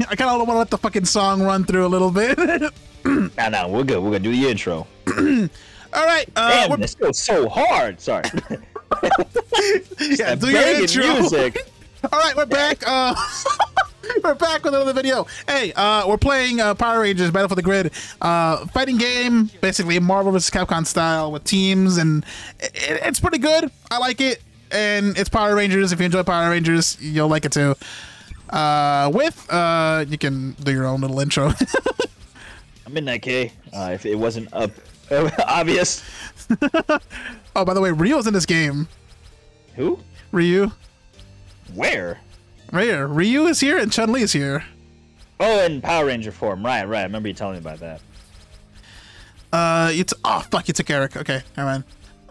I kind of want to let the fucking song run through a little bit. Nah, nah, we're good. We're gonna do the intro. All right, uh, Damn, we're, this goes so hard. Sorry. yeah, do your intro. music. All right, we're back. Uh, we're back with another video. Hey, uh, we're playing uh, Power Rangers Battle for the Grid, uh, fighting game, basically Marvel vs. Capcom style with teams, and it, it's pretty good. I like it, and it's Power Rangers. If you enjoy Power Rangers, you'll like it too. Uh, with uh, you can do your own little intro. I'm in that K. Uh, if it wasn't up, obvious. oh, by the way, Ryu's in this game. Who? Ryu, Where? right here. Ryu is here, and Chun Li is here. Oh, in Power Ranger form. Right, right. I remember you telling me about that. Uh, it's oh fuck, you took Eric. Okay, never mind.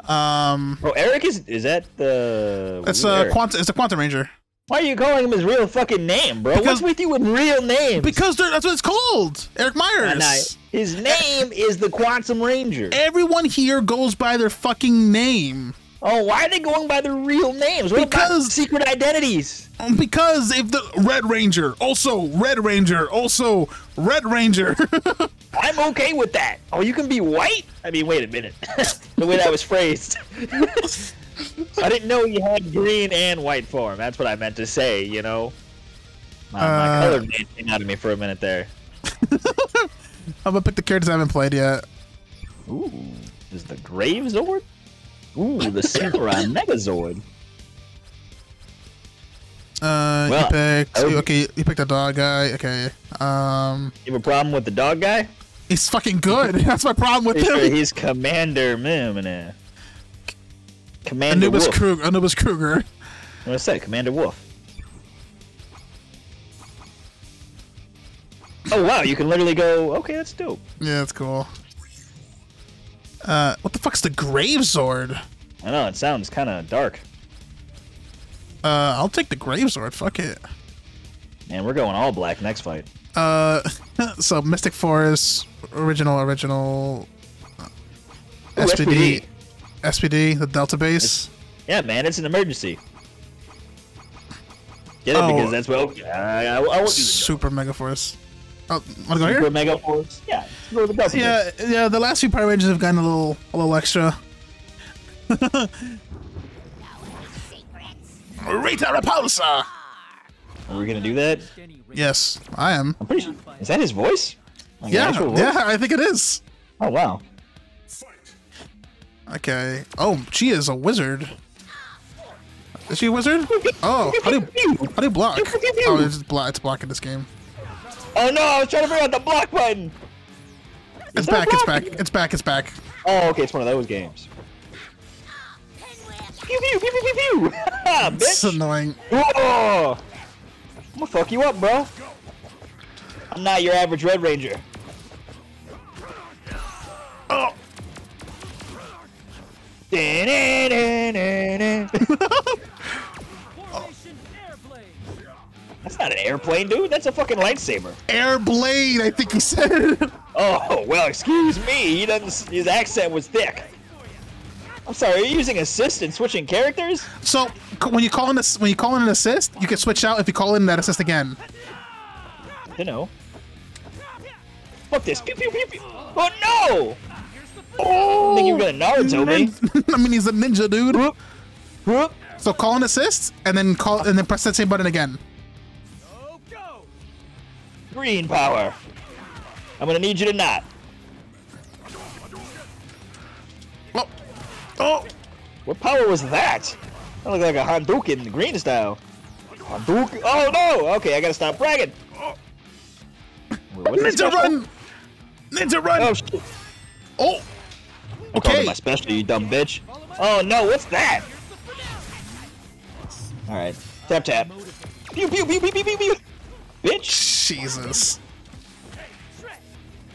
Um, Oh, Eric is is that the? it's a quantum. It's a quantum ranger. Why are you calling him his real fucking name, bro? Because- What's with you with real names? Because they're, that's what it's called. Eric Myers. Nah, his name is the Quantum Ranger. Everyone here goes by their fucking name. Oh, why are they going by their real names? What about Because- secret identities? Um, Because if the Red Ranger, also Red Ranger, also Red Ranger. I'm okay with that. Oh, you can be white? I mean, wait a minute. the way that was phrased. I didn't know you had green and white form. That's what I meant to say, you know? My, my Uh, color came out of me for a minute there. I'm gonna pick the characters I haven't played yet. Ooh, is the Grave Zord? Ooh, the Samurai Megazord. Uh, Well, you picked. Would- okay, you picked a dog guy. Okay. Um, You have a problem with the dog guy? he's fucking good. That's my problem with sure him. he's Commander Mimina. Commander Anubis Wolf. Cruger. Anubis Cruger. What I said, Commander Wolf. Oh wow, you can literally go. Okay, that's dope. Yeah, that's cool. Uh, what the fuck's the Grave Sword? I know it sounds kind of dark. Uh, I'll take the Grave Sword. Fuck it. Man, we're going all black next fight. Uh, so Mystic Forest, original, original, uh, Ooh, SPD, SPD, the Delta base. Yeah, man, it's an emergency. Get it Oh. because that's what I, I, I won't do Super Mega Force. Oh, wanna go Super here? Mega Force. Yeah, go the Delta Base. Yeah, yeah. The last few Power Rangers have gotten a little, a little extra. Rita Repulsa. Are we gonna do that? Yes, I am. I'm pretty sure. Is that his voice? Like Yeah, voice? yeah. I think it is. Oh wow. Okay. Oh, she is a wizard. Is she a wizard? Oh, how do you, how do you block? Oh, it's block. It's blocking this game. Oh no! I was trying to figure out the block button. It's back. It's back. It's back. It's back. Oh, okay, it's one of those games. Pew pew pew pew pew pew! It's bitch! annoying. Whoa! I'm gonna fuck you up, bro. I'm not your average Red Ranger. That's not an airplane, dude. That's a fucking lightsaber. Airblade. I think he said. Oh well, excuse me. He doesn't. His accent was thick. I'm sorry. Are you using assist and switching characters? so when you call in this, when you call in an assist, you can switch out if you call in that assist again. You know. Fuck this. Pew pew pew. Oh no! Oh, I think you were gonna Naruto me. I mean, he's a ninja, dude. Whoop, whoop. So call an assist and then call and then press that same button again. Go. Green power. I'm gonna need you to not. Oh, oh. What power was that? That looked like a Hadouken green style. Hadouken. Oh no! Okay, I gotta stop bragging. Wait, Ninja run! Ninja run! Oh shit! Oh, I called okay. my special, you dumb bitch. Oh no! What's that? All right, tap tap. Pew pew pew pew pew pew pew. Bitch, Jesus.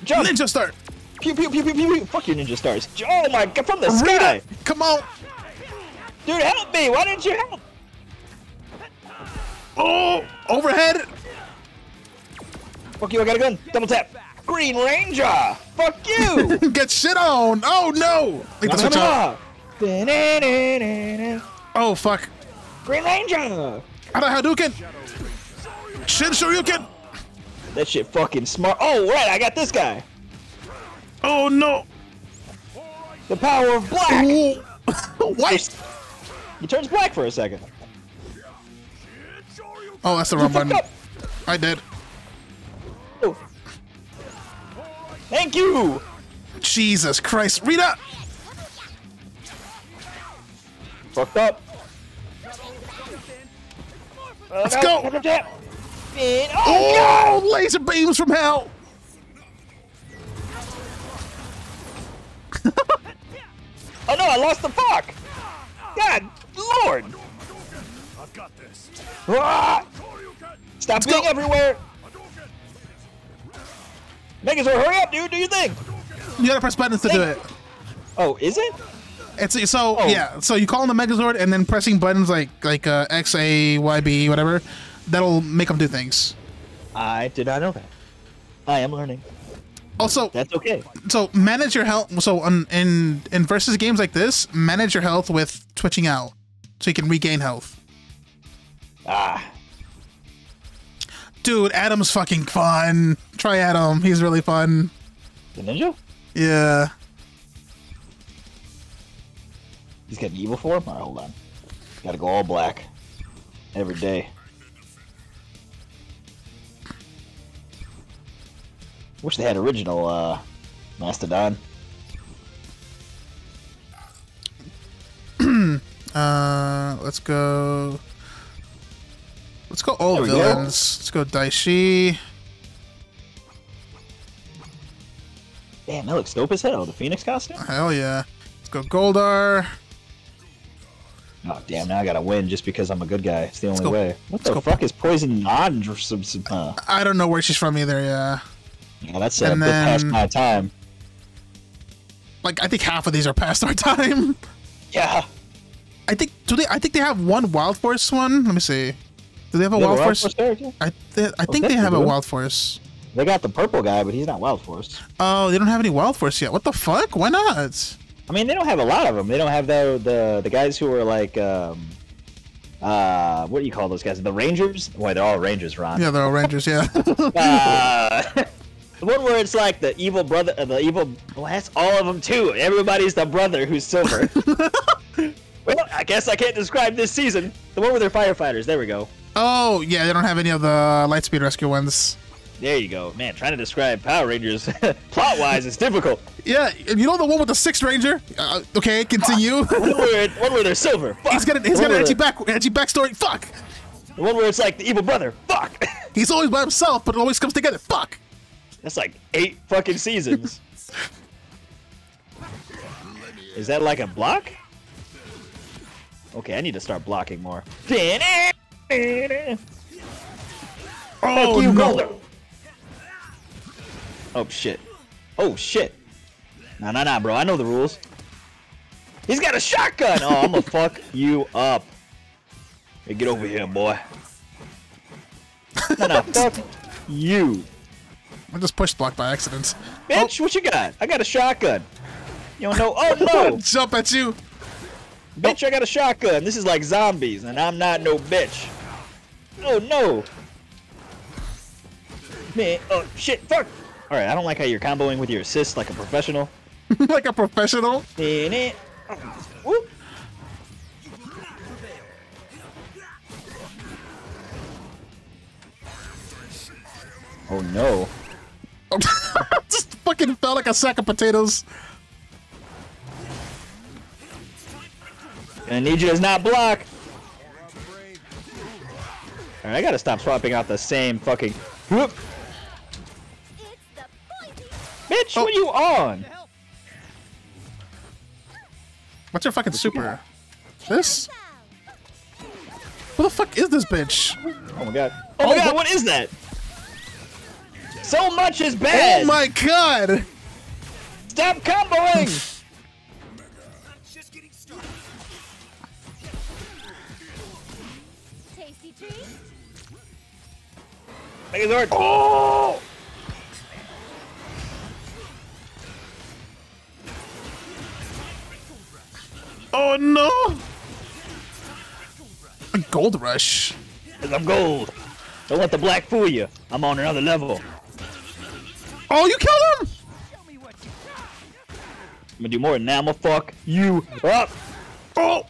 jump! Ninja start. Pew pew pew pew pew pew. Fuck your ninja stars. Oh my god! From the sky, come on. dude, help me! Why didn't you help? Oh, overhead. Fuck you! I got a gun. Double tap. Green Ranger. Fuck you! Get shit on. Oh no. Like the switch out. Da-na-na-na-na. Oh fuck. Green Ranger. Hada Hadouken. Shin Shoryuken. That shit fucking smart. Oh, right, I got this guy. Oh no! The power of black. Ooh. what? He turns black for a second. Oh, that's the wrong button. I did. Oh. Thank you. Jesus Christ, Rita! Fucked up. Let's go. Oh, Oh, laser beams from hell! Oh no, I lost the fuck! God lord! I've got Ah! Stop being go. everywhere! Megazord, hurry up, dude! Do your thing! You gotta press buttons to do it. Oh, is it? It's so Oh. yeah. So you call in the Megazord and then pressing buttons like like uh, X A Y B whatever, that'll make them do things. I did not know that. I am learning. Also, That's okay. so manage your health. So on, in in versus games like this, manage your health with twitching out, so you can regain health. Ah, Dude, Adam's fucking fun. Try Adam. He's really fun. the ninja? Yeah. He's got an evil form? Alright, hold on. Gotta go all black. Every day. Wish they had original, uh, Mastodon. Uh, let's go. Let's go all There we go. villains. Let's go Dai Shi. Damn, that looks dope as hell. The Phoenix costume? Hell yeah. Let's go Goldar. Oh, damn, now I gotta win just because I'm a good guy. It's the only go- way. What let's the go- fuck is Poisandra or some, some uh, I don't know where she's from either. Yeah. yeah, that's uh, And bit past my time. Like I think half of these are past our time. Yeah. I think do they? I think they have one Wild Force one. Let me see. Do they have a They have Wild a Force? Force character? I th- I think they have a. Wild Force. They got the purple guy, but he's not Wild Force. Oh, they don't have any Wild Force yet. What the fuck? Why not? I mean, they don't have a lot of them. They don't have the the the guys who are like um uh what do you call those guys? The Rangers? Why they're all Rangers, Ron. Yeah, they're all Rangers. Yeah. Uh, the one where it's like the evil brother, uh, the evil. Well, that's all of them too. Everybody's the brother who's silver. well, I guess I can't describe this season. The one where they're firefighters. There we go. Oh yeah, they don't have any of the Lightspeed Rescue ones. There you go, man. Trying to describe Power Rangers plot-wise is difficult. Yeah, you know the one with the Sixth Ranger? Uh, okay, continue. One where, one where they're silver. Fuck. he's got a, he's got an edgy, back, edgy backstory. Fuck. The one where it's like the evil brother. Fuck. He's always by himself, but it always comes together. Fuck. That's like eight fucking seasons. Is that like a block? Okay, I need to start blocking more. Oh you, no. Goldar. Oh shit. Oh shit. Nah, nah, nah, bro. I know the rules. He's got a shotgun. Oh, I'm gonna fuck you up. Hey, get over here, boy. Nah, nah, fuck you. I just pushed block by accident. Bitch, what you got? I got a shotgun. You don't know? Oh no, Jump at you. bitch! I got a shotgun. This is like zombies, and I'm not no bitch. Oh no, man. Oh shit! Fuck. All right, I don't like how you're comboing with your assist like a professional. like a professional. Whoop. Oh no. just fucking felt like a sack of potatoes. I need you to not block. I gotta stop swapping out the same fucking. Whoop. Bitch, what are you on? What's your fucking super? This? Who the fuck is this bitch? Oh my god. Oh, oh my Oh, god, what- what is that? So much is bad! Oh my god! Stop comboing! Tasty treat. Megazord! Oh! Oh no! A gold rush. I'm gold. Don't let the black fool you. I'm on another level. Oh, you killed him! I'm gonna do more than that. I'm gonna fuck you up. Oh!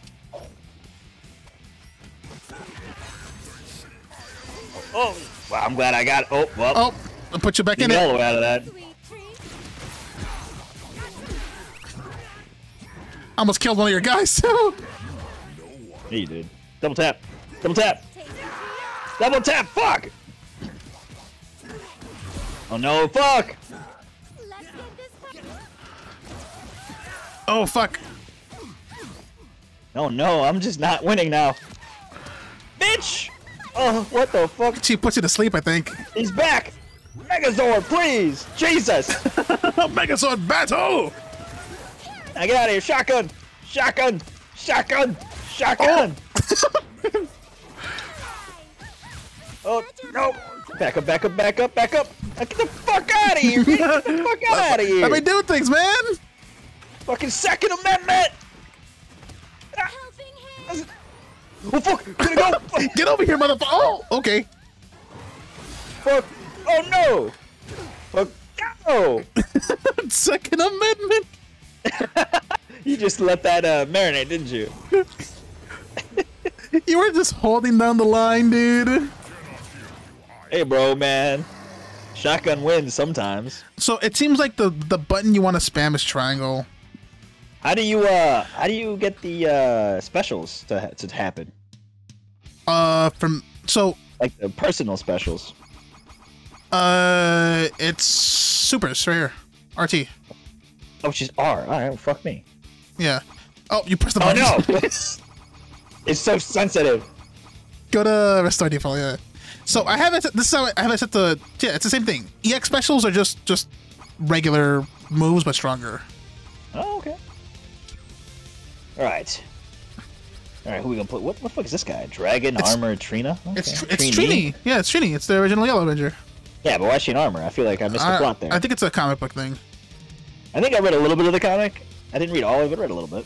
I'm glad I got it. Oh, well, Oh, I'll put you back in me all it. the way out of that. Almost killed one of your guys, too. Yeah, you did. Double tap. Double tap. Double tap. Fuck. Oh no. Fuck. Oh, fuck. Oh no. I'm just not winning now. Bitch. Oh, what the fuck? She puts you to sleep, I think. He's back. Megazord, please. Jesus. Megazord battle! Now get out of here. Shotgun. Shotgun. Shotgun. Shotgun. Oh, no. Back up, back up, back up, back up. Now Get the fuck out of here. Get the fuck out of here. Let me do things, man! Fucking Second Amendment. Ah, Oh, fuck. Gonna go. Get over here, motherfucker! Oh, okay. fuck. Oh, no. Fuck. No. Second Amendment! You just let that uh, marinate, didn't you? You were just holding down the line, dude. Hey, bro, man. Shotgun wins sometimes. So it seems like the the button you want to spam is triangle. How do you uh how do you get the uh specials to to happen? Uh, from so Like the personal specials. uh, it's super right here. RT. Oh, she's R. All right, well, fuck me. Yeah. Oh, you pressed the button. Oh button. no. it's so sensitive. Go to restore default. Yeah. So I have it. This is how I I have it set to. Yeah, it's the same thing. EX specials are just just regular moves but stronger. Oh, okay. All right. All right, who we gonna put? What, what the fuck is this guy? Dragon It's- armor Trina. Okay. It's tr- it's Trini. Yeah, it's Trini. It's the original Yellow Avenger. Yeah, but why is she in armor? I feel like I missed the plot there. I think it's a comic book thing. I think I read a little bit of the comic. I didn't read all of it. I read a little bit.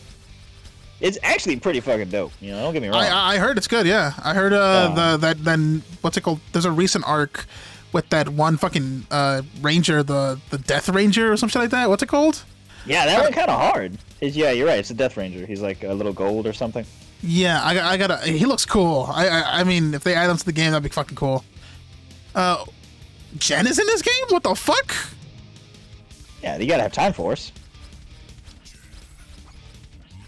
It's actually pretty fucking dope. You know, don't get me wrong. I I heard it's good. Yeah, I heard uh Yeah. the that then what's it called? There's a recent arc with that one fucking uh ranger, the the Death Ranger or some shit like that. What's it called? yeah, that one kind of hard. Is yeah, you're right. It's a Death Ranger. He's like a little gold or something. Yeah, I, got- I gotta. He looks cool. I, I I mean, if they add him to the game, that'd be fucking cool. Uh, Jen is in this game. What the fuck? Yeah, you gotta have time force.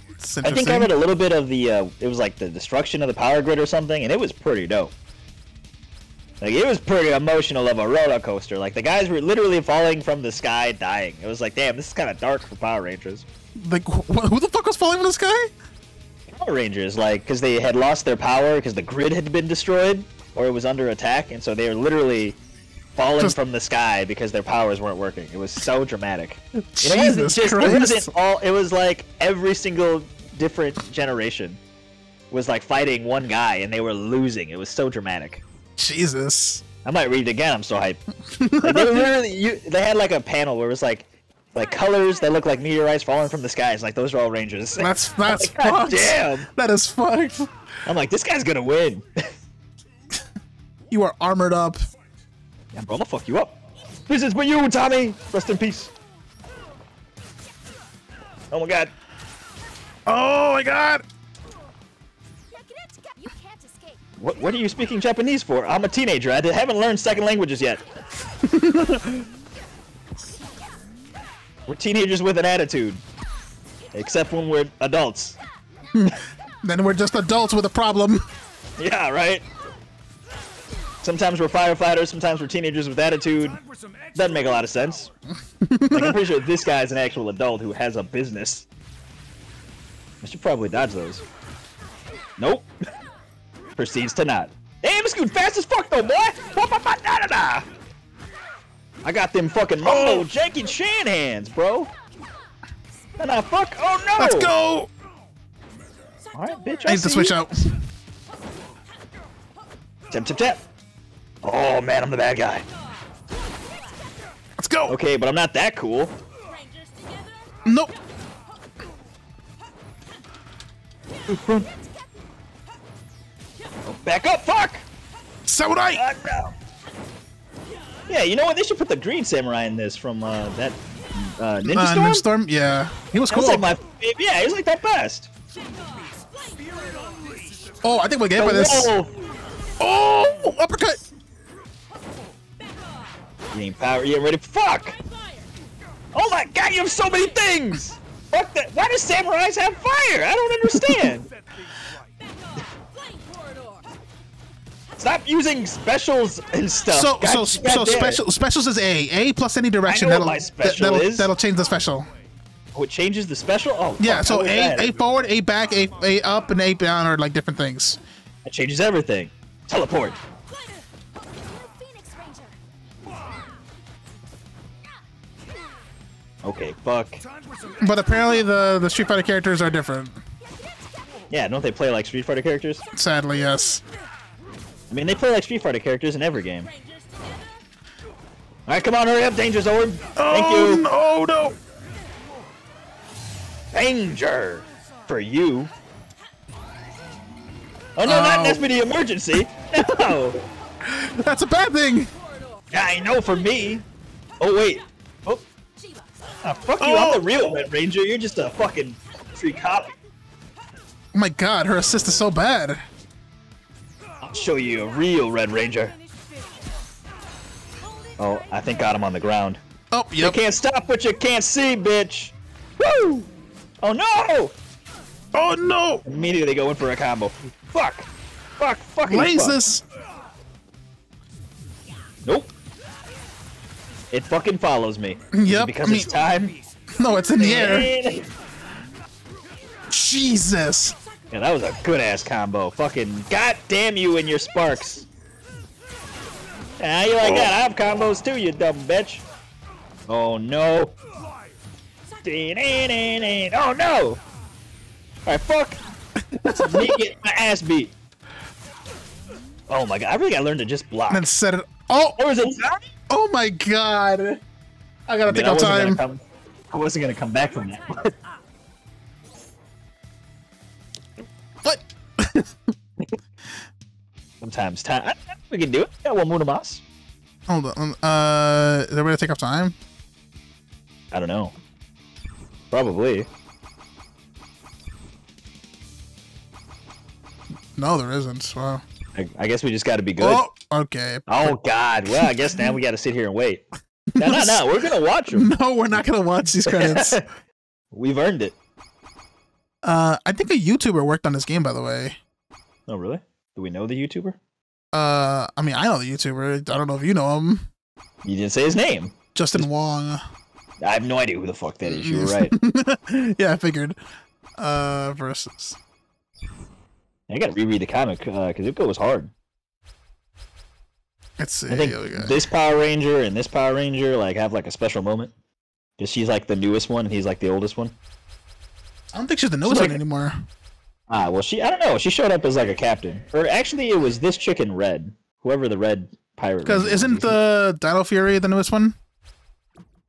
It's I think I read a little bit of the. Uh, it was like the destruction of the power grid or something, and it was pretty dope. Like it was pretty emotional of a roller coaster. Like the guys were literally falling from the sky, dying. It was like, damn, this is kind of dark for Power Rangers. Like, wh- who the fuck was falling from the sky? Power Rangers, like, because they had lost their power because the grid had been destroyed or it was under attack, and so they were literally falling Just- from the sky because their powers weren't working. It was so dramatic. And it wasn't just, Christ! It wasn't all. It was like every single different generation was like fighting one guy, and they were losing. It was so dramatic. Jesus. I might read it again. I'm so hyped. Like, they were you, they had like a panel where it was like, like colors that look like meteorites falling from the skies. Like those are all rangers. That's that's Like, fucked. damn. That is fucked. I'm like, this guy's gonna win. You are armored up. Yeah, bro, I'm gonna fuck you up. This is for you, Tommy. Rest in peace. Oh my god. Oh my god. You can't escape. What, what are you speaking Japanese for? I'm a teenager. I haven't learned second languages yet. we're teenagers with an attitude. Except when we're adults. Then we're just adults with a problem. Yeah, right? Sometimes we're firefighters, sometimes we're teenagers with attitude. Doesn't make a lot of sense. like, I'm pretty sure this guy's an actual adult who has a business. I should probably dodge those. Nope. Proceeds to not. Damn, it's going fast as fuck though, boy! I got them fucking mumbo Jackie Chan hands, bro. And I fuck. Oh no! Let's go. Alright, bitch. I need to switch you. out. Tap, tap, tap. Oh man, I'm the bad guy. Let's go. Okay, but I'm not that cool. Nope. Back up, fuck! Samurai! Ah, no. Yeah, you know what? They should put the green samurai in this from uh, that uh, Ninja Uh, Storm. Ninja Storm? Yeah. He was That was cool. like my. Yeah, he's like the best. Oh, I think we'll get by this. Whoa. Oh, uppercut! You ain't power. You ain't ready. Fuck! Oh my god, you have so many things! Fuck that. Why do samurais have fire? I don't understand. Stop using specials and stuff. So, God- so, so God it. special specials is A. A plus any direction. That'll, special that'll, is. that'll change the special. Oh, it changes the special? Oh, Yeah, fuck, so A, that? A forward, A back, A, A up, and A down are like different things. That changes everything. Teleport. Okay, fuck. But apparently the, the Street Fighter characters are different. Yeah, don't they play like Street Fighter characters? Sadly, yes. I mean, they play like Street Fighter characters in every game. Alright, come on, hurry up, Danger Zord. Thank oh, you. no, no. Danger! For you. Oh no, not Oh. that's me the emergency! No! That's a bad thing. Yeah, I know for me! Oh wait. Oh, ah, fuck you, I'm the real Red Ranger, you're just a fucking free copy. Oh my god, her assist is so bad. I'll show you a real Red Ranger. Oh, I think got him on the ground. Oh, You can't stop what you can't see, bitch! Woo! Oh no! Oh no! Immediately go in for a combo. Fuck! Fuck! Fucking Lays fuck. Nope. It fucking follows me. Yep, Because I it's mean- time. No, it's in the air. Yeah, that was a good ass combo. Fucking goddamn you and your sparks. Ah, you like that? I have combos too, you dumb bitch. Oh no. Oh no! Alright, fuck! me get my ass beat. Oh my god, I really gotta learn to just block. And then set it. Oh, Or is it time? oh my god. I gotta I mean, take I out time. come. I wasn't gonna come back from that. Sometimes time. We can do it. Yeah, one more to boss. Hold on. Uh, is there a way to take off time? I don't know. Probably. No, there isn't. Wow. I, I guess we just got to be good. Oh, okay. Oh God. Well, I guess now we got to sit here and wait. No, no, no. We're gonna watch them. No, we're not gonna watch these credits. We've earned it. uh, I think a YouTuber worked on this game, by the way. Oh, really? Do we know the YouTuber? Uh, I mean, I know the YouTuber. I don't know if you know him. You didn't say his name. Justin Wong. I have no idea who the fuck that is. You were right. yeah, I figured. Uh, versus. I gotta reread the comic because it goes hard. Let's see. I think Here we go. this Power Ranger and this Power Ranger like have like a special moment. Because she's like the newest one and he's like the oldest one. I don't think she's the newest like- one anymore. Ah, well, she I don't know. She showed up as like a captain, or actually, it was this chick in red, whoever the red pirate. Because isn't the Dino Fury the newest one?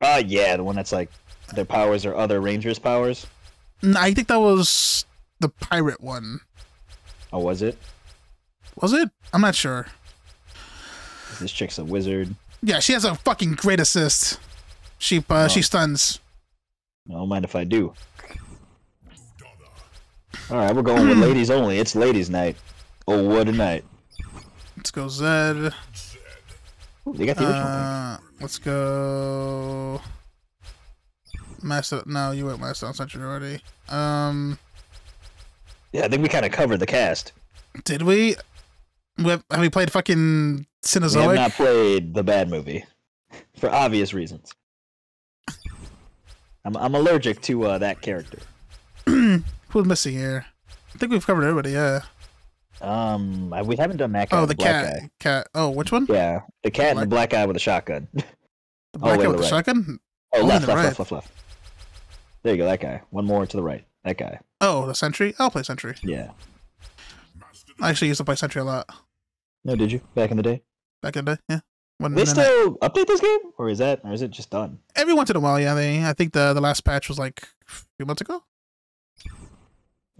Uh, yeah, the one that's like their powers are other Rangers' powers. No, I think that was the pirate one. Oh, was it? Was it? I'm not sure. This chick's a wizard. Yeah, she has a fucking great assist. She uh, she stuns. I don't mind if I do. All right, we're going with ladies only. It's ladies' night. Oh, what a night! Let's go Zedd. Ooh, they got the original. Uh, let's go. Master. No, you went Mastodon Sentry already. Um, yeah, I think we kind of covered the cast. did we? we have, have we played fucking We have not played the bad movie for obvious reasons. I'm I'm allergic to uh, that character. Who's missing here? I think we've covered everybody. Yeah. Um, we haven't done that guy. Oh, the cat. Guy. Cat. Oh, which one? Yeah, the cat and the black guy with a shotgun. The Oh, black guy with the right. shotgun. Oh, left, the left, right. left, left, left. There you go, that guy. One more to the right. That guy. Oh, the Sentry. I'll play Sentry. Yeah. I actually used to play Sentry a lot No, did you back in the day? back in the day. Yeah. When, They I- still update this game, or is that, or is it just done? every once in a while, yeah. They. I think the the last patch was like a few months ago.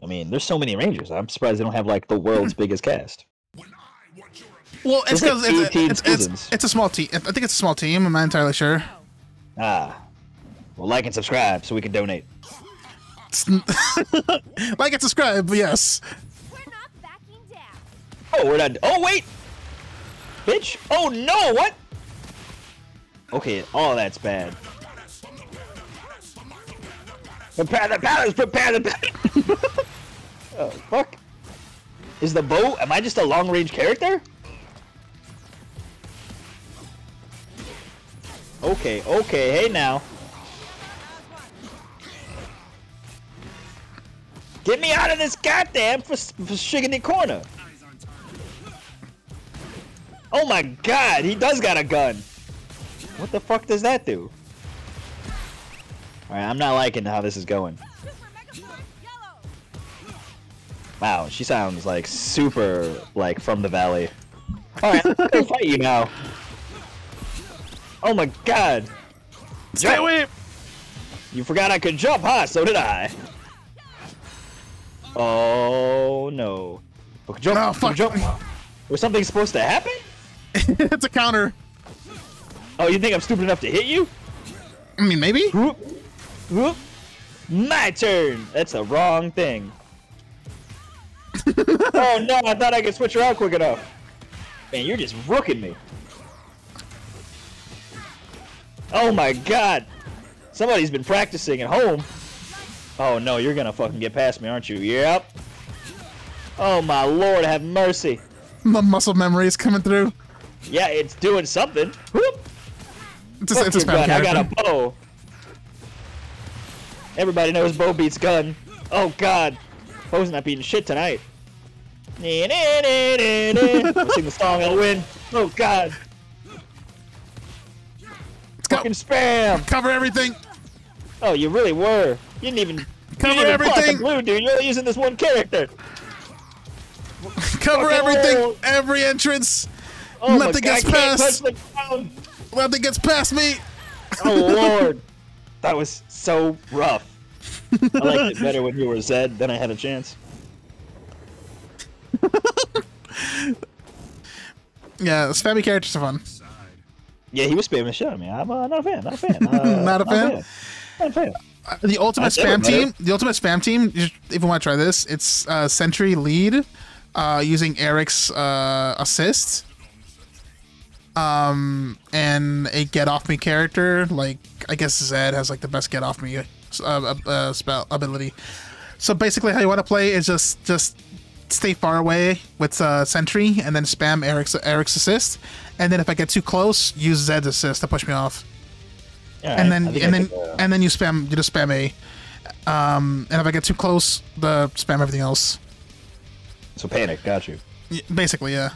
I mean, there's so many Rangers. I'm surprised they don't have like the world's biggest cast. Well, it's There's because like it's, it's, it's, it's a small team. I think it's a small team. I'm not entirely sure. Ah. Well, like and subscribe so we can donate. like and subscribe. Yes. We're not backing down. Oh, we're not. Oh, wait! Bitch! Oh, no! What? Okay, all that's bad. Prepare the palace! Prepare the palace! oh, fuck. Is the bow. Am I just a long range character? Okay, okay, hey now. Get me out of this goddamn for, for corner. Oh my god, he does got a gun. What the fuck does that do? Alright, I'm not liking how this is going. Super Mega Force Yellow. Wow, she sounds like super like from the valley. Alright, I'm gonna fight you now. Oh my god. Stay away. You forgot I could jump, huh? So did I. Oh no. Jump, Oh, fuck. jump. Was something supposed to happen? it's a counter. Oh, you think I'm stupid enough to hit you? I mean, maybe. Whoop. My turn. That's the wrong thing. oh no, I thought I could switch her out quick enough. Man, you're just rooking me. Oh my god. Somebody's been practicing at home. Oh no, you're gonna fucking get past me, aren't you? Yep. Oh my lord, have mercy. The muscle memory is coming through. Yeah, it's doing something. Whoop. It's a, it's a spam gun. I got a bow. Everybody knows Bo beats gun. Oh god. Bo's not beating shit tonight. Sing the song, I'll win. Oh god. Let's go. Fucking spam. Cover everything. Oh, you really were. You didn't even. Cover didn't even everything. Blue dude. You're only using this one character. Cover Fucking everything. roll. Every entrance. Oh my Nothing god, gets past. touch the ground. Nothing gets past me. Oh lord. That was so rough. I liked it better when you were Zedd, then I had a chance. Yeah, spammy characters are fun. Yeah, he was spamming the shit out of me. I'm uh, not a fan. Not a fan. Uh, Not a fan? Not a fan. The ultimate I've never spam team. The ultimate spam team. If you want to try this, it's uh, Sentry lead, uh, using Eric's uh, assist, um, and a get off me character. Like I guess Zedd has like the best get off me uh, uh, uh, spell ability. So basically, how you want to play is just just stay far away with uh, Sentry, and then spam Eric's Eric's assist. And then if I get too close, use Zedd's assist to push me off All and right, then I and I then and then you spam you just spam A. Um, and if I get too close, the spam everything else. so panic. Got you. Basically, yeah.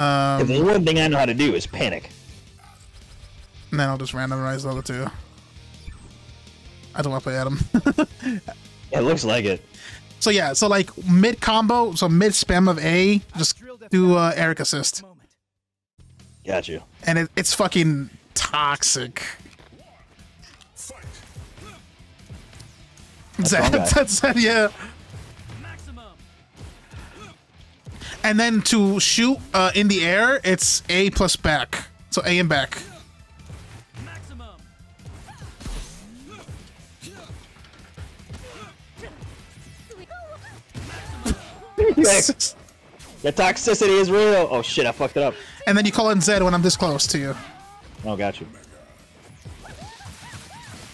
If there's one thing I know how to do is panic. And then I'll just randomize the other two. I don't want to play Adam. It looks like it. so yeah, so like mid combo, so mid spam of A, just do uh, Eric assist, Got you. and it, it's fucking toxic. guy. Zedd, that's Zedd, yeah. And then to shoot uh, in the air, it's A plus back. So A and back. The toxicity is real. Oh shit, I fucked it up. and then you call in Zedd when I'm this close to you. Oh, got you.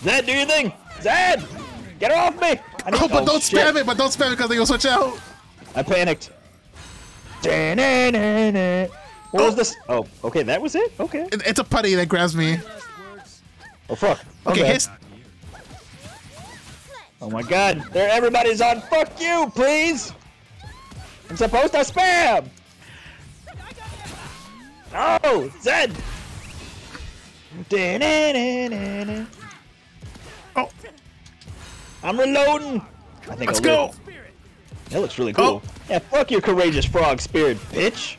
Zedd, do your thing. Zedd, get her off me. Oh, but don't shit. spam it, but don't spam it because they will switch out. I panicked. What was this? Oh, okay, that was it. Okay. It- it's a putty that grabs me. Oh fuck. Okay, Okay. his, Oh my god, there everybody's on fuck you, please! I'm supposed to spam! Oh, Zedd! oh, I'm reloading! I think let's I'll go. live. That looks really cool. Oh. Yeah, fuck your courageous frog spirit, bitch.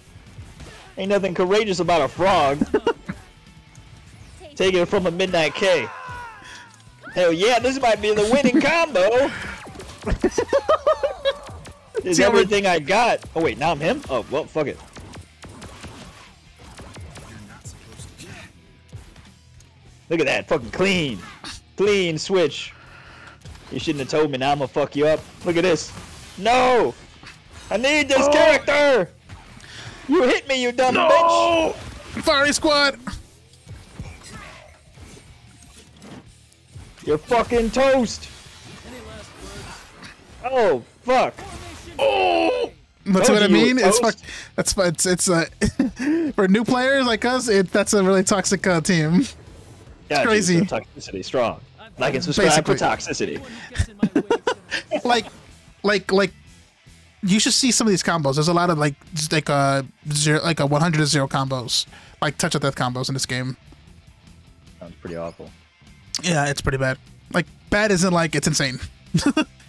Ain't nothing courageous about a frog. Taking it from a Midnight K. Hell yeah, this might be the winning combo. Is everything I got. Oh wait, now I'm him? Oh, well, fuck it. Look at that, fucking clean. Clean switch. You shouldn't have told me, now I'm gonna fuck you up. Look at this. No, I need this character. You hit me, you dumb bitch. Fiery squad. You're fucking toast. Oh fuck. Oh. That's what I mean. It's fuck. That's it's it's uh, for new players like us. It that's a really toxic uh, team. Yeah, crazy. so Toxicity strong. Like and subscribe for toxicity. like like like you should see some of these combos. There's a lot of like just like uh zero like a 100 to zero combos, like touch of death combos in this game. Sounds pretty awful. Yeah, it's pretty bad. Like bad isn't like it's insane.